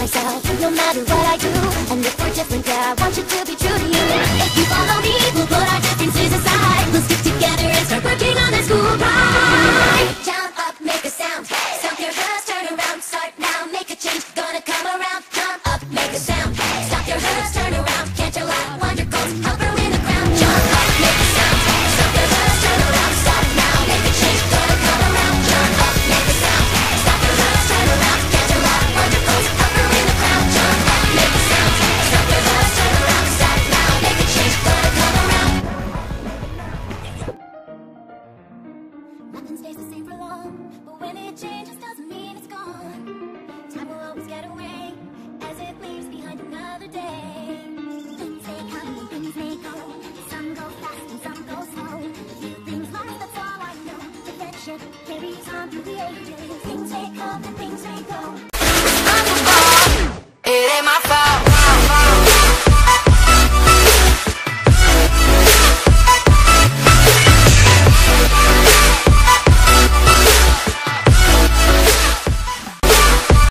myself no matter what I do. And if we're different, yeah, I want you to be true to you. If you follow me, we'll put our Every time through the ages, things may come and things may go.